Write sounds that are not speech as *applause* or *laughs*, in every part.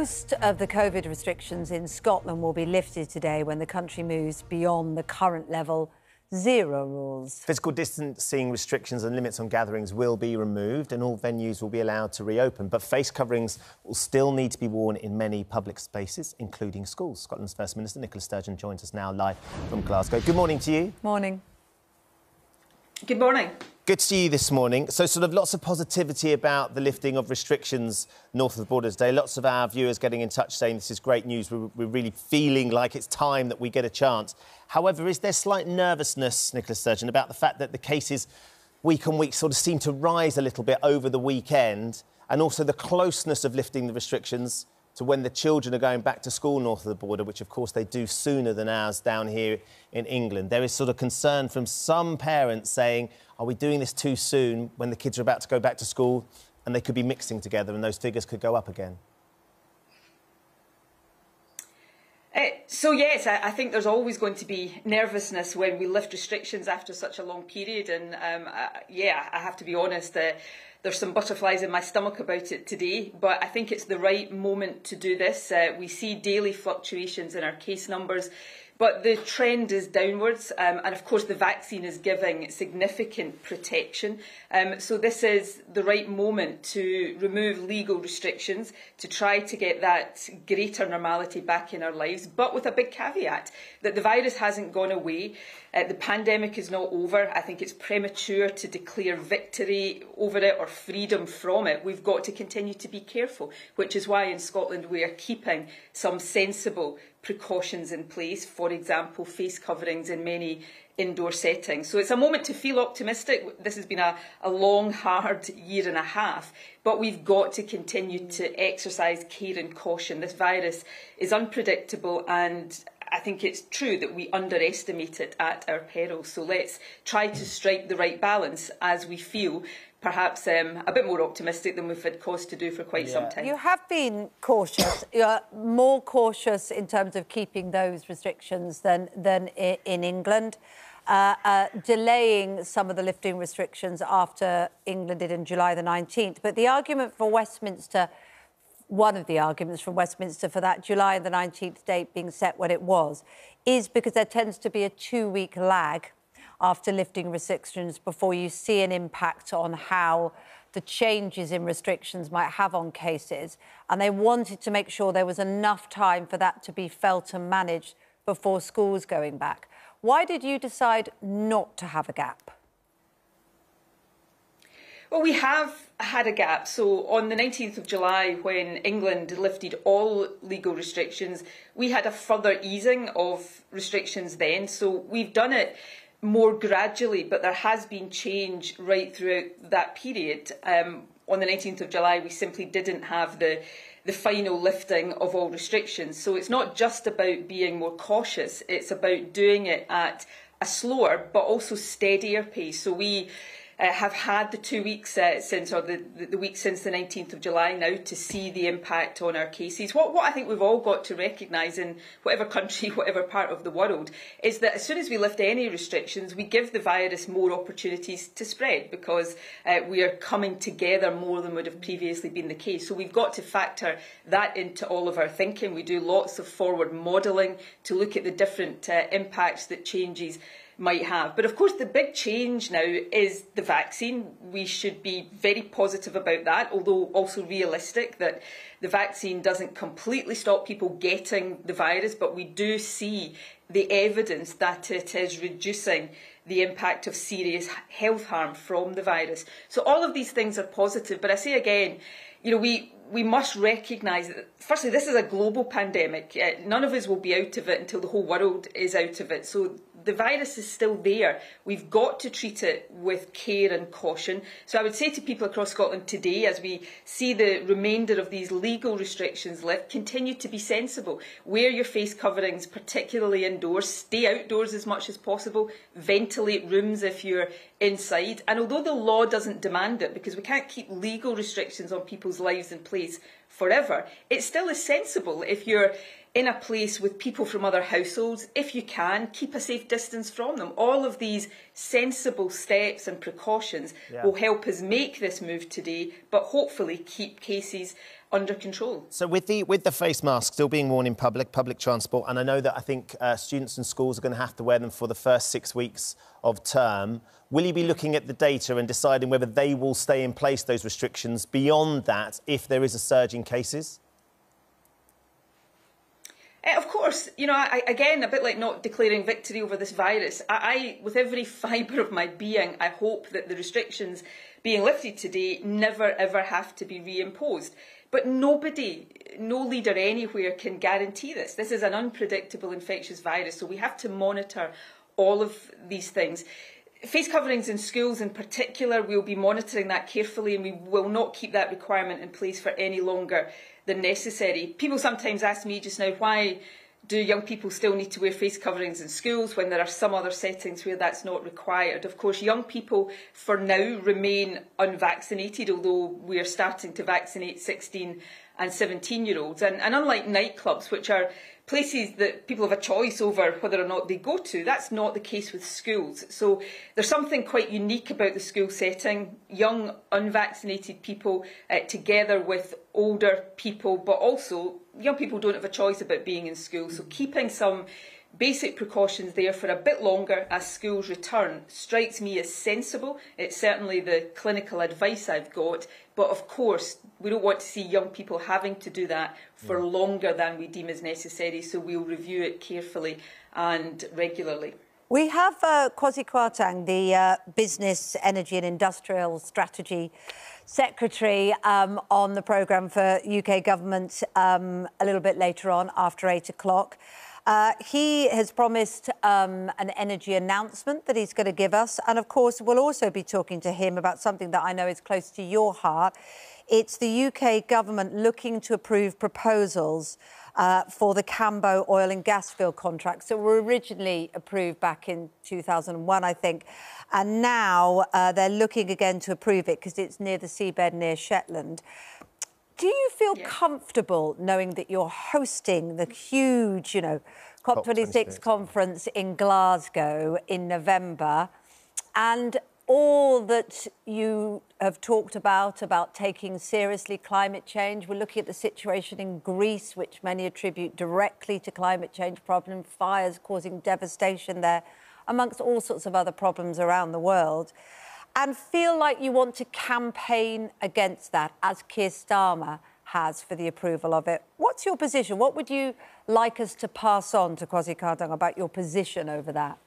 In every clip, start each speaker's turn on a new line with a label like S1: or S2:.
S1: Most of the COVID restrictions in Scotland will be lifted today when the country moves beyond the current level zero rules.
S2: Physical distancing restrictions and limits on gatherings will be removed and all venues will be allowed to reopen. But face coverings will still need to be worn in many public spaces, including schools. Scotland's First Minister Nicola Sturgeon joins us now live from Glasgow. Good morning to you.
S1: Morning.
S3: Good morning.
S2: Good to see you this morning. So, sort of lots of positivity about the lifting of restrictions north of the border today. Lots of our viewers getting in touch saying this is great news. We're, we're really feeling like it's time that we get a chance. However, is there slight nervousness, Nicola Sturgeon, about the fact that the cases week on week sort of seem to rise a little bit over the weekend and also the closeness of lifting the restrictions to when the children are going back to school north of the border, which of course they do sooner than ours down here in England. There is sort of concern from some parents saying, are we doing this too soon when the kids are about to go back to school and they could be mixing together and those figures could go up again?
S3: Uh, so yes, I, I, think there's always going to be nervousness when we lift restrictions after such a long period, and um, uh, yeah, I have to be honest. Uh, there's some butterflies in my stomach about it today, but I think it's the right moment to do this. Uh, we see daily fluctuations in our case numbers. But the trend is downwards, um, and of course, the vaccine is giving significant protection. Um, so, this is the right moment to remove legal restrictions to try to get that greater normality back in our lives, but with a big caveat that the virus hasn't gone away. Uh, the pandemic is not over. I think it's premature to declare victory over it or freedom from it. We've got to continue to be careful, which is why in Scotland we are keeping some sensible precautions in place, for example, face coverings in many indoor settings. So it's a moment to feel optimistic. This has been a, a long, hard year and a half, but we've got to continue to exercise care and caution. This virus is unpredictable and I think it's true that we underestimate it at our peril. So let's try to strike the right balance as we feel perhaps um, a bit more optimistic than we've had cause to do for quite yeah. some time.
S1: You have been cautious, You're more cautious in terms of keeping those restrictions than, than in England. Uh, uh, delaying some of the lifting restrictions after England did in July the 19th. But the argument for Westminster, one of the arguments from Westminster for that July the 19th date being set when it was, is because there tends to be a two week lag after lifting restrictions before you see an impact on how the changes in restrictions might have on cases. And they wanted to make sure there was enough time for that to be felt and managed before schools going back. Why did you decide not to have a gap?
S3: Well, we have had a gap. So on the 19th of July, when England lifted all legal restrictions, we had a further easing of restrictions then. So we've done it more gradually, but there has been change right throughout that period. Um, on the 19th of July, we simply didn't have the the final lifting of all restrictions. So it's not just about being more cautious; it's about doing it at a slower but also steadier pace. So we uh, have had the two weeks uh, since, or the, the, week since the 19th of July now, to see the impact on our cases. What, what I think we've all got to recognise in whatever country, *laughs* whatever part of the world, is that as soon as we lift any restrictions, we give the virus more opportunities to spread because uh, we are coming together more than would have previously been the case. So we've got to factor that into all of our thinking. We do lots of forward modelling to look at the different uh, impacts that changes might have. But of course, the big change now is the vaccine. We should be very positive about that, although also realistic that the vaccine doesn't completely stop people getting the virus, but we do see the evidence that it is reducing the impact of serious health harm from the virus. So all of these things are positive, but I say again, you know, we we must recognise that, firstly, this is a global pandemic. Uh, none of us will be out of it until the whole world is out of it. So the virus is still there. We've got to treat it with care and caution. So I would say to people across Scotland today, as we see the remainder of these legal restrictions lift, continue to be sensible. Wear your face coverings, particularly indoors. Stay outdoors as much as possible. Ventilate rooms if you're inside. And although the law doesn't demand it, because we can't keep legal restrictions on people's lives in place forever, it still is sensible if you're in a place with people from other households. If you can, keep a safe distance from them. All of these sensible steps and precautions yeah. will help us make this move today, but hopefully keep cases under control.
S2: So with the with the face mask still being worn in public public transport, and I know that I think uh, students and schools are going to have to wear them for the first six weeks of term. Will you be looking at the data and deciding whether they will stay in place those restrictions beyond that if there is a surge in cases?
S3: Uh, of course, you know, I, again, a bit like not declaring victory over this virus, I, I, with every *laughs* fibre of my being, I hope that the restrictions being lifted today never ever have to be reimposed. But nobody, no leader anywhere can guarantee this. This is an unpredictable infectious virus, so we have to monitor all of these things. Face coverings in schools in particular, we'll be monitoring that carefully and we will not keep that requirement in place for any longer than necessary. People sometimes ask me just now, why do young people still need to wear face coverings in schools when there are some other settings where that's not required? Of course, young people for now remain unvaccinated, although we are starting to vaccinate 16 and 17 year olds. And, and unlike nightclubs, which are places that people have a choice over whether or not they go to. That's not the case with schools. So there's something quite unique about the school setting. Young, unvaccinated people uh, together with older people, but also young people don't have a choice about being in school. So keeping some basic precautions there for a bit longer as schools return strikes me as sensible. It's certainly the clinical advice I've got. But of course, we don't want to see young people having to do that for yeah. longer than we deem as necessary. So we'll review it carefully and regularly.
S1: We have uh, Kwasi Kwarteng, the uh, Business, Energy and Industrial Strategy Secretary, um, on the programme for UK Government um, a little bit later on after eight o'clock. Uh, he has promised um, an energy announcement that he's going to give us. And of course, we'll also be talking to him about something that I know is close to your heart. It's the UK government looking to approve proposals uh, for the Cambo oil and gas field contracts that were originally approved back in 2001, I think. And now uh, they're looking again to approve it because it's near the seabed near Shetland. Do you feel yeah. comfortable knowing that you're hosting the huge, you know, COP26 conference in Glasgow in November and all that you have talked about, about taking seriously climate change. We're looking at the situation in Greece, which many attribute directly to climate change problems, fires causing devastation there, amongst all sorts of other problems around the world and feel like you want to campaign against that, as Keir Starmer has for the approval of it. What's your position? What would you like us to pass on to Kwasi Kwarteng about your position over that?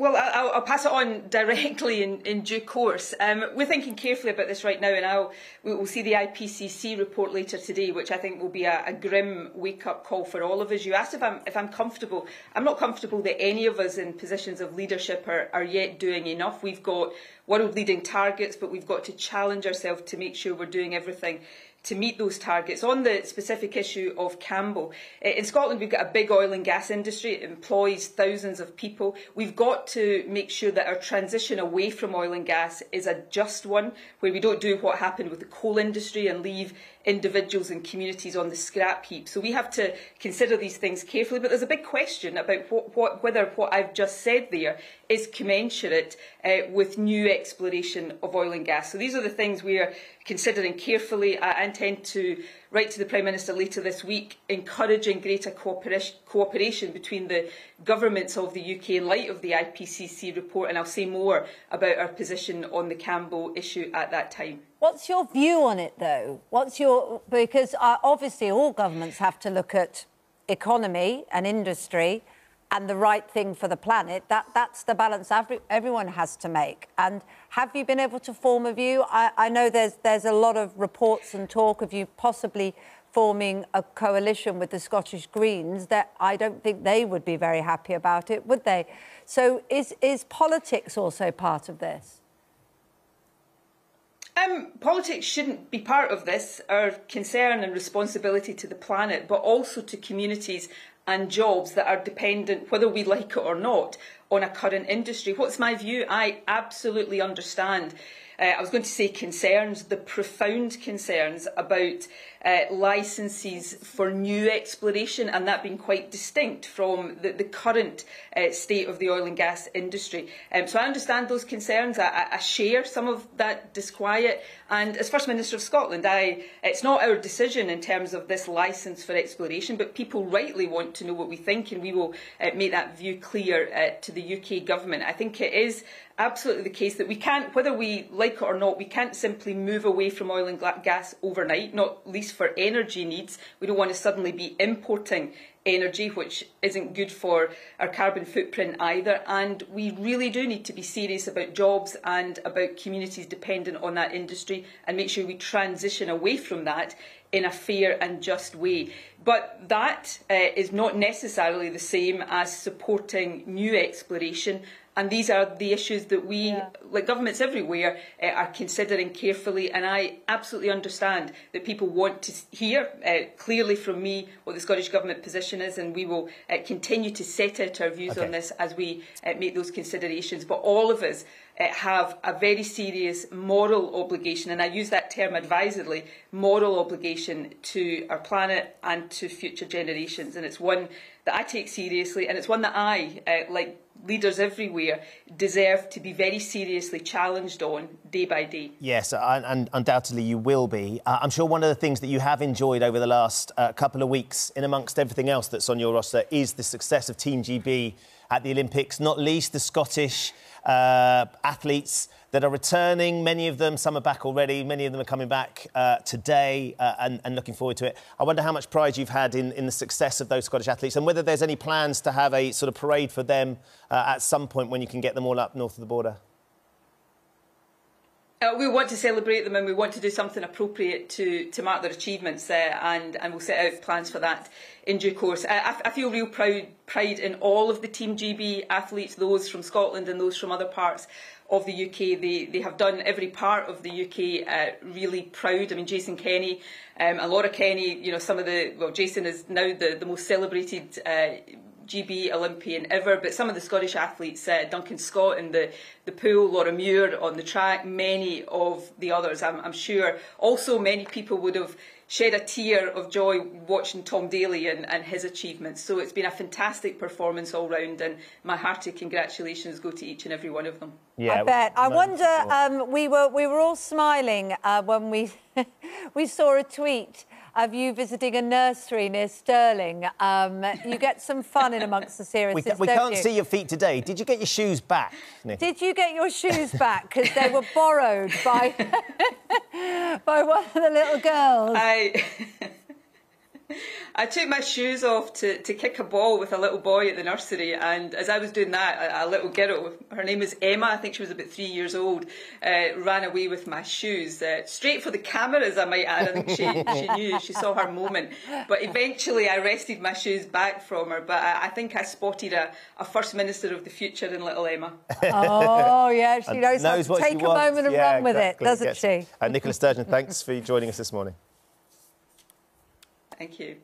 S3: Well, I'll, I'll, pass it on *laughs* directly in, in due course. Um, we're thinking carefully about this right now, and I'll, we'll see the IPCC report later today, which I think will be a, a grim wake-up call for all of us. You asked if I'm, if I'm comfortable. I'm not comfortable that any of us in positions of leadership are, are yet doing enough. We've got world-leading targets, but we've got to challenge ourselves to make sure we're doing everything to meet those targets. On the specific issue of Cambo, eh, in Scotland we've got a big oil and gas industry. It employs thousands of people. We've got to make sure that our transition away from oil and gas is a just one, where we don't do what happened with the coal industry and leave individuals and communities on the scrap heap. So we have to consider these things carefully. But there's a big question about what, what, whether what I've just said there is commensurate uh, with new exploration of oil and gas. So these are the things we are considering carefully. I intend to write to the Prime Minister later this week, encouraging greater cooperation, between the governments of the UK in light of the IPCC report. And I'll say more about our position on the Cambo issue at that time.
S1: What's your view on it, though? What's your because uh, obviously all governments have to look at economy and industry and the right thing for the planet. That, that's the balance every, everyone has to make. And have you been able to form a view? I, I know there's, there's a lot of reports and talk of you possibly forming a coalition with the Scottish Greens that I don't think they would be very happy about it, would they? So is, is politics also part of this?
S3: Um, politics shouldn't be part of this. Our concern and responsibility to the planet, but also to communities and jobs that are dependent, whether we like it or not, on a current industry. What's my view? I absolutely understand uh, I was going to say concerns, the profound concerns about uh, licences for new exploration and that being quite distinct from the, the current uh, state of the oil and gas industry. Um, so I understand those concerns. I, I share some of that disquiet. And as First Minister of Scotland, I, it's not our decision in terms of this licence for exploration, but people rightly want to know what we think, and we will uh, make that view clear uh, to the UK government. I think it is absolutely the case that we can't, whether we like it or not, we can't simply move away from oil and gas overnight, not least for energy needs. We don't want to suddenly be importing energy, which isn't good for our carbon footprint either. And we really do need to be serious about jobs and about communities dependent on that industry and make sure we transition away from that in a fair and just way. But that uh, is not necessarily the same as supporting new exploration and these are the issues that we, yeah. like governments everywhere, uh, are considering carefully. And I absolutely understand that people want to hear uh, clearly from me what the Scottish Government position is, and we will uh, continue to set out our views okay. on this as we uh, make those considerations. But all of us have a very serious moral obligation, and I use that term advisedly, moral obligation to our planet and to future generations. And it's one that I take seriously, and it's one that I, uh, like leaders everywhere deserve to be very seriously challenged on day by day.
S2: Yes, and, and undoubtedly you will be. Uh, I'm sure one of the things that you have enjoyed over the last uh, couple of weeks, in amongst everything else that's on your roster, is the success of Team GB at the Olympics, not least the Scottish uh, athletes that are returning. Many of them, some are back already, many of them are coming back uh, today uh, and, and, looking forward to it. I wonder how much pride you've had in, in, the success of those Scottish athletes and whether there's any plans to have a sort of parade for them uh, at some point when you can get them all up north of the border.
S3: Uh, we want to celebrate them and we want to do something appropriate to, to mark their achievements uh, and, and we'll set out plans for that in due course. I, I feel real proud, pride in all of the Team GB athletes, those from Scotland and those from other parts of the UK. They, they have done every part of the UK uh, really proud. I mean, Jason Kenny um, and Laura Kenny, you know, some of the, well, Jason is now the, the most celebrated uh, GB Olympian ever, but some of the Scottish athletes, uh, Duncan Scott in the, the pool, Laura Muir on the track, many of the others, I'm, I'm sure. Also, many people would have shed a tear of joy watching Tom Daley and, and his achievements. So it's been a fantastic performance all round, and my hearty congratulations go to each and every one of them.
S1: Yeah, I bet. I wonder. Um, we were we were all smiling uh, when we *laughs* we saw a tweet of you visiting a nursery near Stirling. Um, you get some fun in amongst the seriousness, *laughs*
S2: We, we can't you? see your feet today. Did you get your shoes back,
S1: Nick? Did you get your shoes back? Because they were borrowed by, *laughs* by one of the little girls.
S3: I... *laughs* I took my shoes off to, to kick a ball with a little boy at the nursery, and as I was doing that, a, a little girl, her name is Emma, I think she was about three years old, uh, ran away with my shoes. Uh, straight for the cameras, I might add. I think she, *laughs* she knew, she saw her moment. But eventually I wrested my shoes back from her, but I, I think I spotted a, a First Minister of the future in little Emma.
S1: Oh, yeah, she knows, knows how to take a wants. moment and yeah, run with exactly. it, doesn't yes. she?
S2: And Nicola Sturgeon, thanks for joining us this morning.
S3: Thank you.